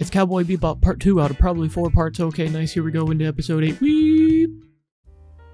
It's Cowboy Bebop Part 2 out of probably 4 parts. Okay, nice. Here we go into episode 8. Weep!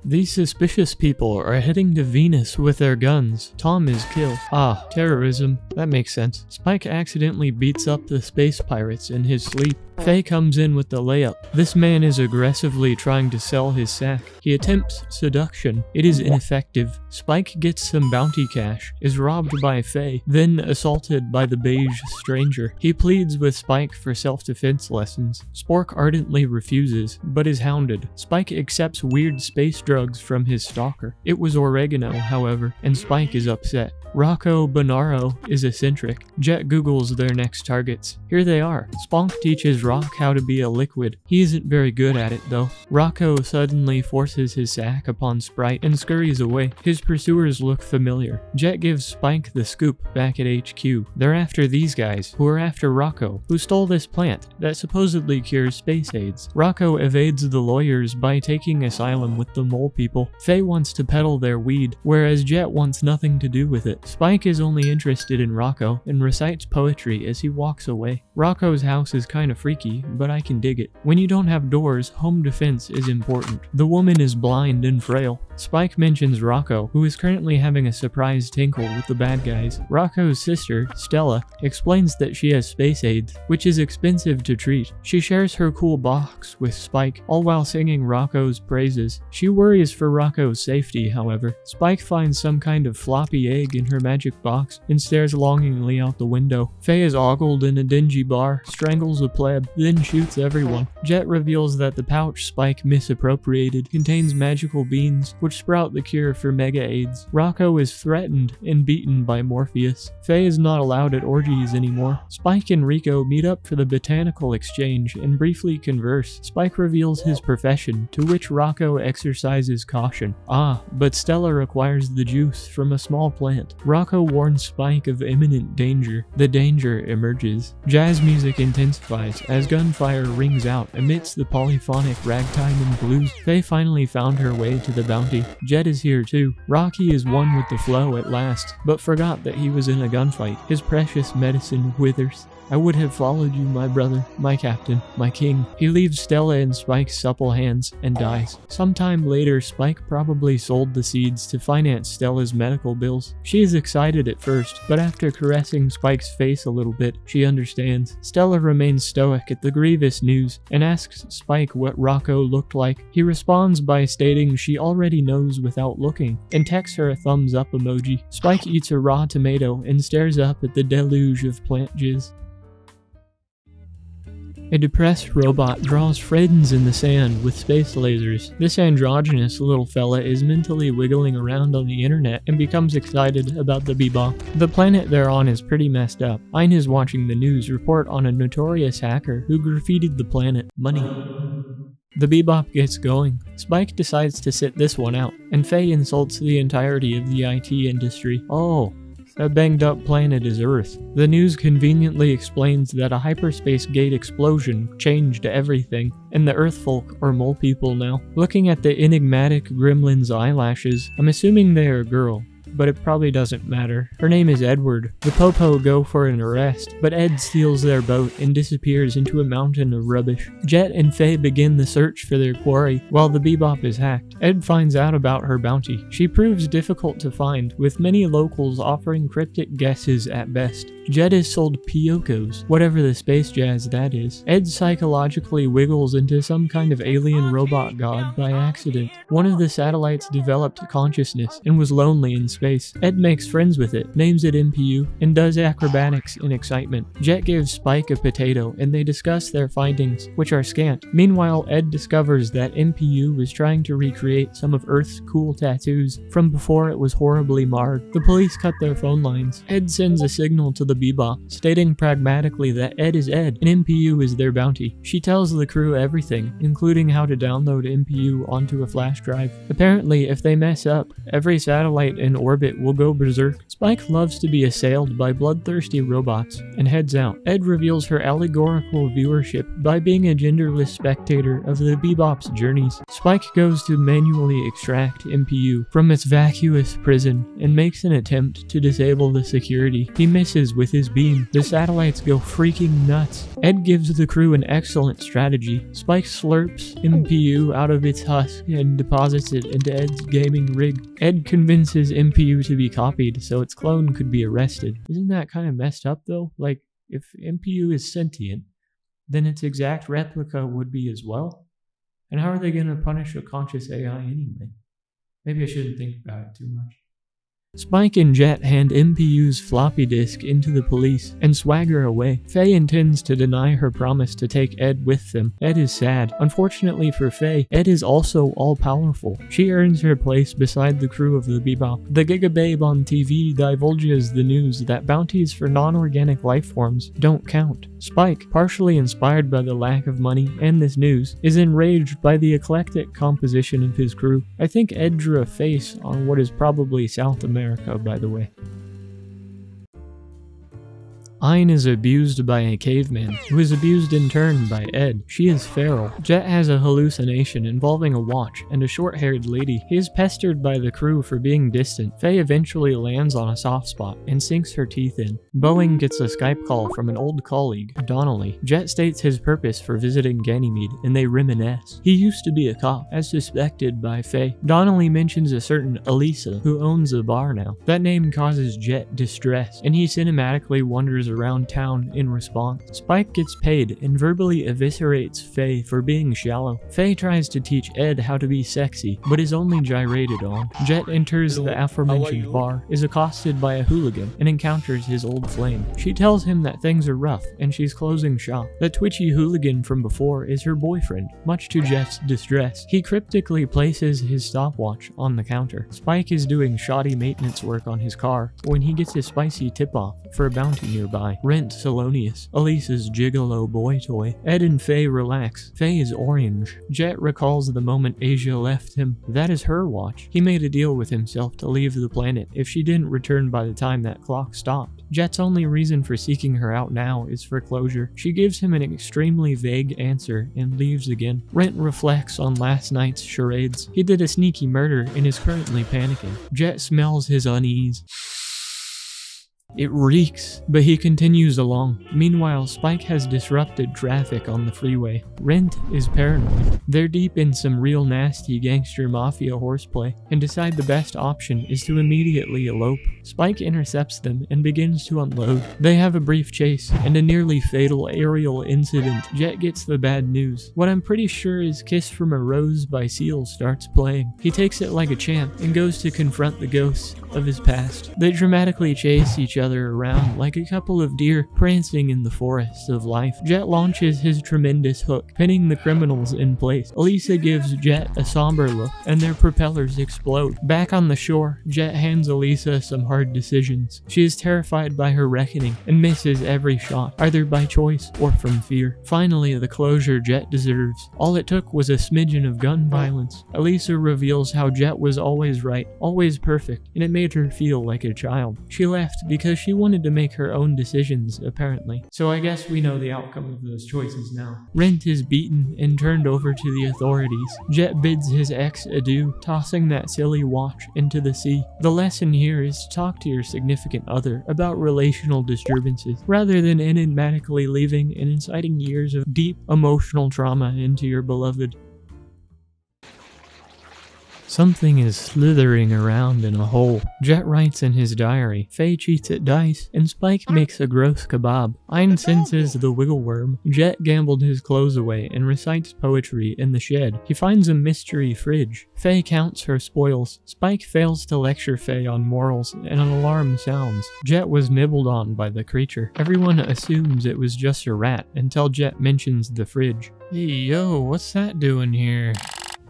These suspicious people are heading to Venus with their guns. Tom is killed. Ah, terrorism. That makes sense. Spike accidentally beats up the space pirates in his sleep. Faye comes in with the layup. This man is aggressively trying to sell his sack. He attempts seduction. It is ineffective. Spike gets some bounty cash, is robbed by Faye, then assaulted by the beige stranger. He pleads with Spike for self-defense lessons. Spork ardently refuses, but is hounded. Spike accepts weird space drugs from his stalker. It was oregano, however, and Spike is upset. Rocco Bonnaro is eccentric. Jet Googles their next targets. Here they are. Spunk teaches Rock how to be a liquid. He isn't very good at it though. Rocco suddenly forces his sack upon Sprite and scurries away. His pursuers look familiar. Jet gives Spike the scoop back at HQ. They're after these guys, who are after Rocco, who stole this plant that supposedly cures space AIDS. Rocco evades the lawyers by taking asylum with the mole people. Faye wants to peddle their weed, whereas Jet wants nothing to do with it. Spike is only interested in Rocco and recites poetry as he walks away. Rocco's house is kinda freaky, but I can dig it. When you don't have doors, home defense is important. The woman is blind and frail. Spike mentions Rocco, who is currently having a surprise tinkle with the bad guys. Rocco's sister, Stella, explains that she has space AIDS, which is expensive to treat. She shares her cool box with Spike, all while singing Rocco's praises. She worries for Rocco's safety, however. Spike finds some kind of floppy egg in her magic box and stares longingly out the window. Faye is ogled in a dingy bar, strangles a pleb, then shoots everyone. Jet reveals that the pouch Spike misappropriated contains magical beans, which sprout the cure for mega AIDS. Rocco is threatened and beaten by Morpheus. Faye is not allowed at orgies anymore. Spike and Rico meet up for the botanical exchange and briefly converse. Spike reveals his profession, to which Rocco exercises caution. Ah, but Stella requires the juice from a small plant. Rocco warns Spike of imminent danger. The danger emerges. Jazz music intensifies as gunfire rings out amidst the polyphonic ragtime and blues. Faye finally found her way to the bounty. Jet is here too. Rocky is one with the flow at last, but forgot that he was in a gunfight. His precious medicine withers. I would have followed you, my brother, my captain, my king. He leaves Stella in Spike's supple hands and dies. Sometime later, Spike probably sold the seeds to finance Stella's medical bills. She is excited at first, but after caressing Spike's face a little bit, she understands. Stella remains stoic at the grievous news and asks Spike what Rocco looked like. He responds by stating she already knows without looking and texts her a thumbs up emoji. Spike eats a raw tomato and stares up at the deluge of plant jizz. A depressed robot draws friends in the sand with space lasers. This androgynous little fella is mentally wiggling around on the internet and becomes excited about the bebop. The planet they're on is pretty messed up. Ein is watching the news report on a notorious hacker who graffitied the planet. Money. The bebop gets going. Spike decides to sit this one out, and Faye insults the entirety of the IT industry. Oh, that banged up planet is Earth. The news conveniently explains that a hyperspace gate explosion changed everything, and the Earthfolk are mole people now. Looking at the enigmatic gremlin's eyelashes, I'm assuming they are a girl but it probably doesn't matter. Her name is Edward. The Popo go for an arrest, but Ed steals their boat and disappears into a mountain of rubbish. Jet and Faye begin the search for their quarry while the Bebop is hacked. Ed finds out about her bounty. She proves difficult to find, with many locals offering cryptic guesses at best. Jet is sold Piokos, whatever the space jazz that is. Ed psychologically wiggles into some kind of alien robot god by accident. One of the satellites developed consciousness and was lonely in space. Ed makes friends with it, names it MPU, and does acrobatics in excitement. Jet gives Spike a potato and they discuss their findings, which are scant. Meanwhile, Ed discovers that MPU was trying to recreate some of Earth's cool tattoos from before it was horribly marred. The police cut their phone lines. Ed sends a signal to the Bebop, stating pragmatically that Ed is Ed and MPU is their bounty. She tells the crew everything, including how to download MPU onto a flash drive. Apparently, if they mess up, every satellite in orbit will go berserk. Spike loves to be assailed by bloodthirsty robots and heads out. Ed reveals her allegorical viewership by being a genderless spectator of the Bebop's journeys. Spike goes to manually extract MPU from its vacuous prison and makes an attempt to disable the security. He misses with his beam. The satellites go freaking nuts. Ed gives the crew an excellent strategy. Spike slurps MPU out of its husk and deposits it into Ed's gaming rig. Ed convinces MPU to be copied so its clone could be arrested. Isn't that kind of messed up though? Like, if MPU is sentient, then its exact replica would be as well? And how are they going to punish a conscious AI anyway? Maybe I shouldn't think about it too much. Spike and Jet hand MPU's floppy disk into the police and swagger away. Faye intends to deny her promise to take Ed with them. Ed is sad. Unfortunately for Faye, Ed is also all-powerful. She earns her place beside the crew of the Bebop. The Gigababe on TV divulges the news that bounties for non-organic lifeforms don't count. Spike, partially inspired by the lack of money and this news, is enraged by the eclectic composition of his crew. I think Ed drew a face on what is probably South America America, by the way. Ein is abused by a caveman, who is abused in turn by Ed. She is feral. Jet has a hallucination involving a watch and a short-haired lady. He is pestered by the crew for being distant. Faye eventually lands on a soft spot and sinks her teeth in. Boeing gets a Skype call from an old colleague, Donnelly. Jet states his purpose for visiting Ganymede, and they reminisce. He used to be a cop, as suspected by Faye. Donnelly mentions a certain Alisa, who owns a bar now. That name causes Jet distress, and he cinematically wonders around town in response. Spike gets paid and verbally eviscerates Faye for being shallow. Faye tries to teach Ed how to be sexy, but is only gyrated on. Jet enters the aforementioned bar, is accosted by a hooligan, and encounters his old flame. She tells him that things are rough, and she's closing shop. The twitchy hooligan from before is her boyfriend, much to Jet's distress. He cryptically places his stopwatch on the counter. Spike is doing shoddy maintenance work on his car when he gets a spicy tip-off for a bounty nearby. Rent Celonias, Alisa's gigolo boy toy. Ed and Faye relax. Faye is orange. Jet recalls the moment Asia left him. That is her watch. He made a deal with himself to leave the planet if she didn't return by the time that clock stopped. Jet's only reason for seeking her out now is for closure. She gives him an extremely vague answer and leaves again. Rent reflects on last night's charades. He did a sneaky murder and is currently panicking. Jet smells his unease. It reeks, but he continues along. Meanwhile, Spike has disrupted traffic on the freeway. Rent is paranoid. They're deep in some real nasty gangster mafia horseplay and decide the best option is to immediately elope. Spike intercepts them and begins to unload. They have a brief chase and a nearly fatal aerial incident. Jet gets the bad news. What I'm pretty sure is Kiss from a Rose by Seal starts playing. He takes it like a champ and goes to confront the ghosts of his past. They dramatically chase each other around like a couple of deer prancing in the forest of life. Jet launches his tremendous hook, pinning the criminals in place. Alisa gives Jet a somber look, and their propellers explode. Back on the shore, Jet hands Alisa some hard decisions. She is terrified by her reckoning and misses every shot, either by choice or from fear. Finally, the closure Jet deserves. All it took was a smidgen of gun violence. Alisa reveals how Jet was always right, always perfect, and it made her feel like a child. She left because she wanted to make her own decisions, apparently. So I guess we know the outcome of those choices now. Rent is beaten and turned over to the authorities. Jet bids his ex adieu, tossing that silly watch into the sea. The lesson here is to talk to your significant other about relational disturbances, rather than enigmatically leaving and inciting years of deep emotional trauma into your beloved. Something is slithering around in a hole. Jet writes in his diary. Faye cheats at dice, and Spike makes a gross kebab. Ein senses the wiggle worm. Jet gambled his clothes away and recites poetry in the shed. He finds a mystery fridge. Faye counts her spoils. Spike fails to lecture Faye on morals, and an alarm sounds. Jet was nibbled on by the creature. Everyone assumes it was just a rat until Jet mentions the fridge. Hey yo, what's that doing here?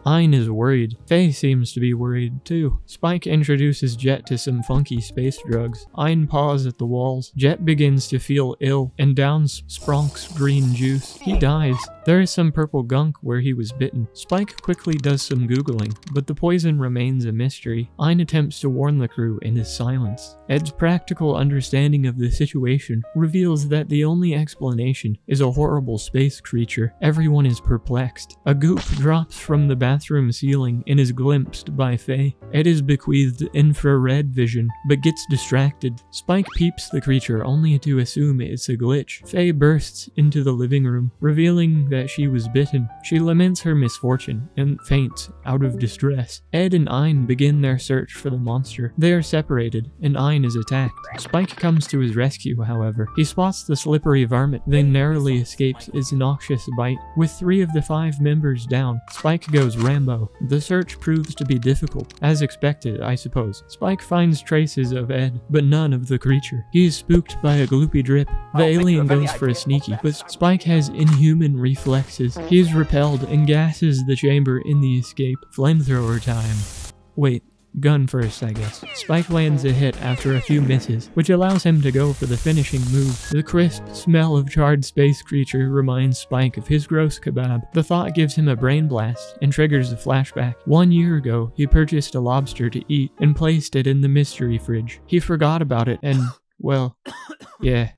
Ein is worried. Faye seems to be worried too. Spike introduces Jet to some funky space drugs. Ein paws at the walls. Jet begins to feel ill and downs Spronk's green juice. He dies. There is some purple gunk where he was bitten. Spike quickly does some googling, but the poison remains a mystery. Ein attempts to warn the crew and is silenced. Ed's practical understanding of the situation reveals that the only explanation is a horrible space creature. Everyone is perplexed. A goop drops from the bathroom ceiling and is glimpsed by Faye. Ed is bequeathed infrared vision, but gets distracted. Spike peeps the creature only to assume it's a glitch. Faye bursts into the living room, revealing that she was bitten. She laments her misfortune and faints out of distress. Ed and Ein begin their search for the monster. They are separated, and Ein is attacked. Spike comes to his rescue, however. He spots the slippery varmint, then narrowly escapes its noxious bite. With three of the five members down, Spike goes Rambo. The search proves to be difficult, as expected, I suppose. Spike finds traces of Ed, but none of the creature. He is spooked by a gloopy drip. The alien goes for a sneaky, but Spike has inhuman reflexes. He is repelled and gasses the chamber in the escape. Flamethrower time. Wait, Gun first, I guess. Spike lands a hit after a few misses, which allows him to go for the finishing move. The crisp smell of charred space creature reminds Spike of his gross kebab. The thought gives him a brain blast and triggers a flashback. One year ago, he purchased a lobster to eat and placed it in the mystery fridge. He forgot about it and, well, yeah,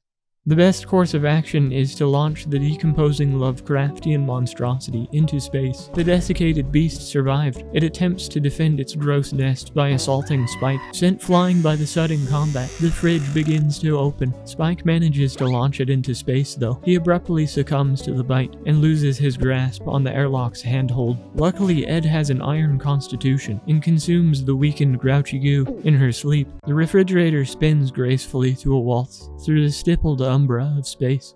the best course of action is to launch the decomposing Lovecraftian monstrosity into space. The desiccated beast survived. It attempts to defend its gross nest by assaulting Spike. Sent flying by the sudden combat, the fridge begins to open. Spike manages to launch it into space though. He abruptly succumbs to the bite and loses his grasp on the airlock's handhold. Luckily, Ed has an iron constitution and consumes the weakened Grouchy Goo in her sleep. The refrigerator spins gracefully to a waltz through the stippled umbra of space.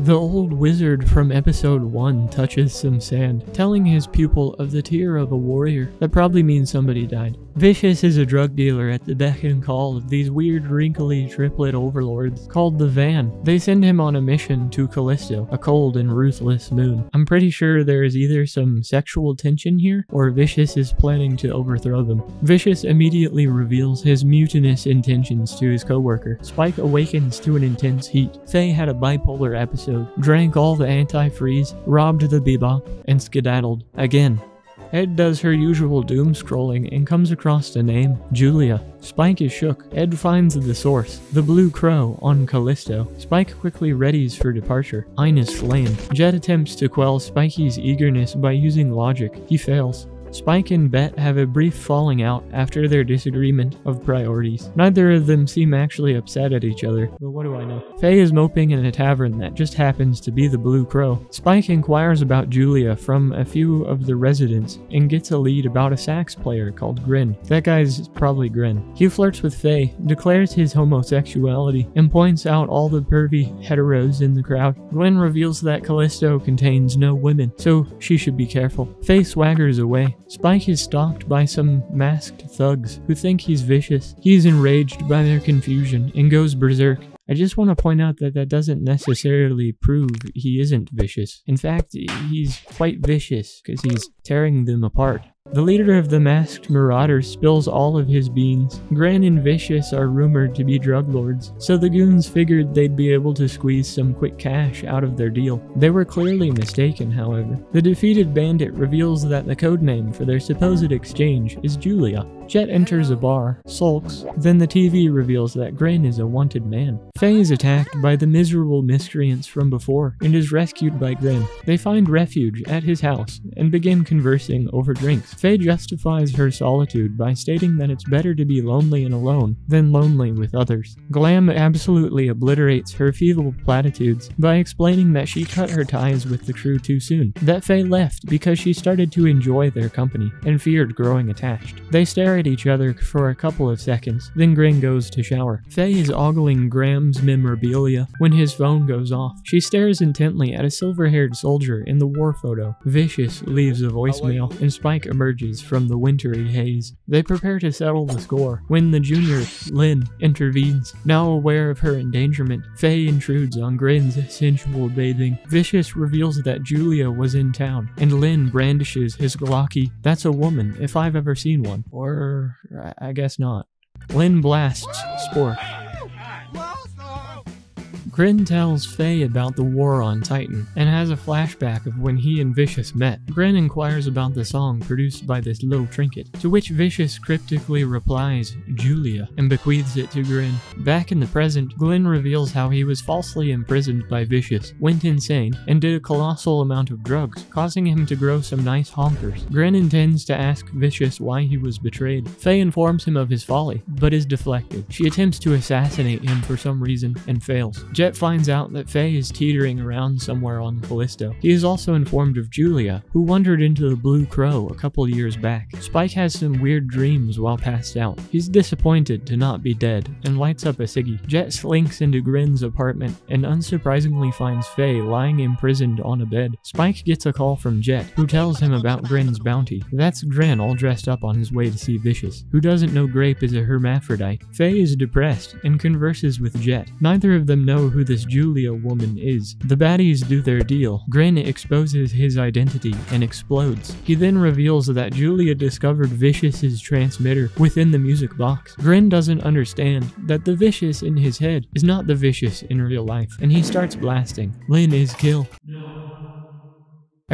The old wizard from episode 1 touches some sand, telling his pupil of the tear of a warrior. That probably means somebody died. Vicious is a drug dealer at the beck and call of these weird wrinkly triplet overlords called the Van. They send him on a mission to Callisto, a cold and ruthless moon. I'm pretty sure there is either some sexual tension here, or Vicious is planning to overthrow them. Vicious immediately reveals his mutinous intentions to his coworker. Spike awakens to an intense heat. Faye had a bipolar episode, drank all the antifreeze, robbed the bebop, and skedaddled. Again. Ed does her usual doom scrolling and comes across a name, Julia. Spike is shook. Ed finds the source, the Blue Crow on Callisto. Spike quickly readies for departure. Ein is flamed. Jet attempts to quell Spikey's eagerness by using logic. He fails. Spike and Bet have a brief falling out after their disagreement of priorities. Neither of them seem actually upset at each other, but what do I know? Faye is moping in a tavern that just happens to be the Blue Crow. Spike inquires about Julia from a few of the residents and gets a lead about a sax player called Grin. That guy's probably Grin. He flirts with Faye, declares his homosexuality, and points out all the pervy heteros in the crowd. Glenn reveals that Callisto contains no women, so she should be careful. Faye swaggers away. Spike is stalked by some masked thugs who think he's vicious. He is enraged by their confusion and goes berserk. I just want to point out that that doesn't necessarily prove he isn't vicious. In fact, he's quite vicious because he's tearing them apart. The leader of the masked marauders spills all of his beans. Gran and Vicious are rumored to be drug lords, so the goons figured they'd be able to squeeze some quick cash out of their deal. They were clearly mistaken, however. The defeated bandit reveals that the codename for their supposed exchange is Julia. Jet enters a bar, sulks, then the TV reveals that Grin is a wanted man. Faye is attacked by the miserable miscreants from before and is rescued by Grin. They find refuge at his house and begin conversing over drinks. Faye justifies her solitude by stating that it's better to be lonely and alone than lonely with others. Glam absolutely obliterates her feeble platitudes by explaining that she cut her ties with the crew too soon, that Faye left because she started to enjoy their company and feared growing attached. They stare at each other for a couple of seconds, then Grin goes to shower. Faye is ogling Graham's memorabilia when his phone goes off. She stares intently at a silver-haired soldier in the war photo. Vicious leaves a voicemail, and Spike emerges emerges from the wintry haze. They prepare to settle the score when the junior, Lynn, intervenes. Now aware of her endangerment, Faye intrudes on Grin's sensual bathing. Vicious reveals that Julia was in town, and Lynn brandishes his Glocky. That's a woman, if I've ever seen one. Or, I guess not. Lynn blasts Sport. Grin tells Faye about the war on Titan and has a flashback of when he and Vicious met. Grin inquires about the song produced by this little trinket, to which Vicious cryptically replies, Julia, and bequeaths it to Grin. Back in the present, Glenn reveals how he was falsely imprisoned by Vicious, went insane, and did a colossal amount of drugs, causing him to grow some nice honkers. Grin intends to ask Vicious why he was betrayed. Faye informs him of his folly, but is deflected. She attempts to assassinate him for some reason and fails. Jet finds out that Faye is teetering around somewhere on Callisto. He is also informed of Julia, who wandered into the Blue Crow a couple years back. Spike has some weird dreams while passed out. He's disappointed to not be dead and lights up a ciggy. Jet slinks into Grin's apartment and unsurprisingly finds Faye lying imprisoned on a bed. Spike gets a call from Jet, who tells him about Grin's bounty. That's Grin all dressed up on his way to see Vicious, who doesn't know Grape is a hermaphrodite. Faye is depressed and converses with Jet. Neither of them know who this Julia woman is. The baddies do their deal. Grin exposes his identity and explodes. He then reveals that Julia discovered Vicious's transmitter within the music box. Grin doesn't understand that the Vicious in his head is not the Vicious in real life, and he starts blasting. Lynn is kill.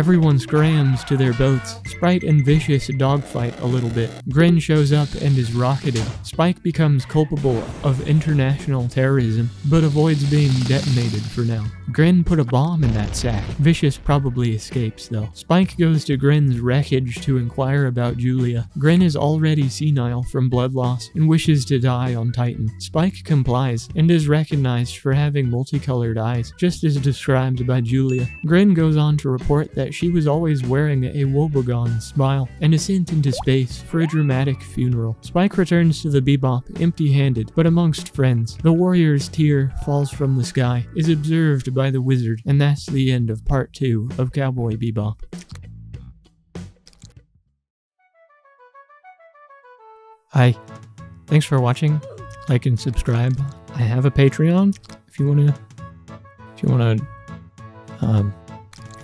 Everyone scrams to their boats. Sprite and Vicious dogfight a little bit. Grin shows up and is rocketed. Spike becomes culpable of international terrorism, but avoids being detonated for now. Grin put a bomb in that sack. Vicious probably escapes though. Spike goes to Grin's wreckage to inquire about Julia. Grin is already senile from blood loss and wishes to die on Titan. Spike complies and is recognized for having multicolored eyes, just as described by Julia. Grin goes on to report that she was always wearing a woebegone smile and is sent into space for a dramatic funeral. Spike returns to the Bebop empty-handed, but amongst friends. The warrior's tear falls from the sky, is observed by the wizard, and that's the end of part 2 of Cowboy Bebop. Hi, thanks for watching. Like and subscribe. I have a Patreon if you wanna if you wanna um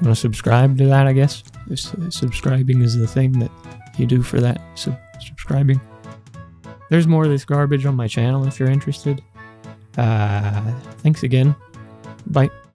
want to subscribe to that, I guess. subscribing is the thing that you do for that. Sub subscribing. There's more of this garbage on my channel if you're interested. Uh, thanks again. Bye.